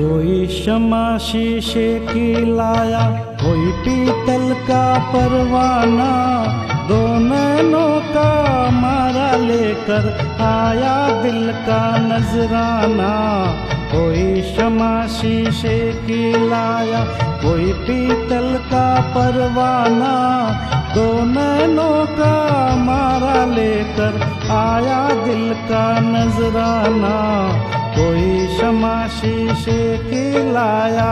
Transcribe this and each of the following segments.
कोई क्षमा शीशे की लाया, कोई पीतल का परवाना। दो नैनों का मारा लेकर आया दिल का नजराना। कोई क्षमा शीशे की लाया, कोई पीतल का परवाना। दो नैनों का मारा लेकर आया दिल का नजराना। शीशे की लाया।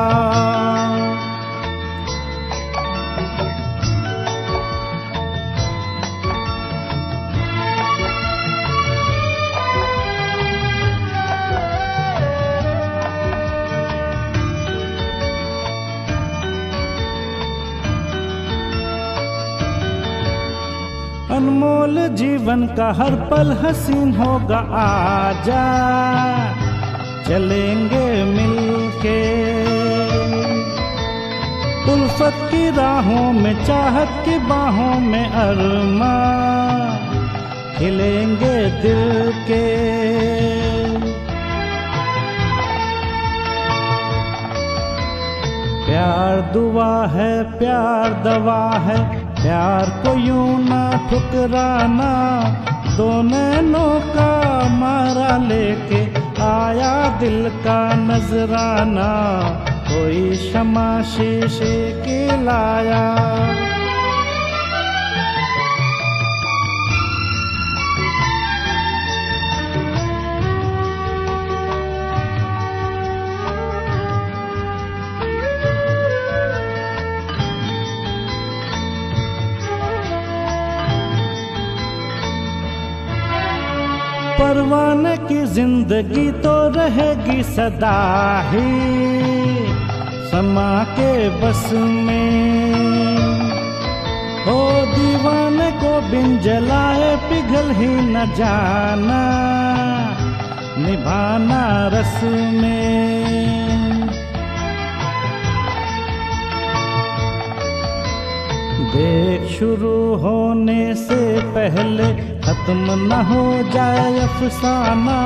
अनमोल जीवन का हर पल हसीन होगा आजा। चलेंगे मिलके उल्फत की राहों में, चाहत की बाहों में अरमा खिलेंगे दिल के। प्यार दुआ है, प्यार दवा है, प्यार को यूँ ना ठुकराना, दोनों का मारा लेके आया दिल का नजराना कोई क्षमा शीशे के लाया। परवाने की ज़िंदगी तो रहेगी सदा ही। समा के बस में। हो दीवान को बिन जलाए पिघल ही न जाना, निभाना रस में। देख शुरू होने से पहले खत्म न हो जाए अफसाना।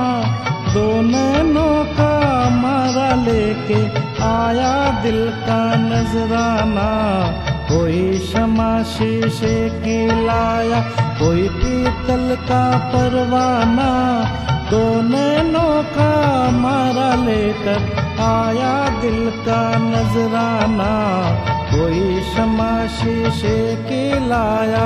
दो नैनों का मारा लेके आया दिल का नजराना। कोई क्षमा शीशे की लाया, कोई पीतल का परवाना। दो नैनों का मारा लेकर आया दिल का नजराना। कोई क्षमा शीशे के लाया।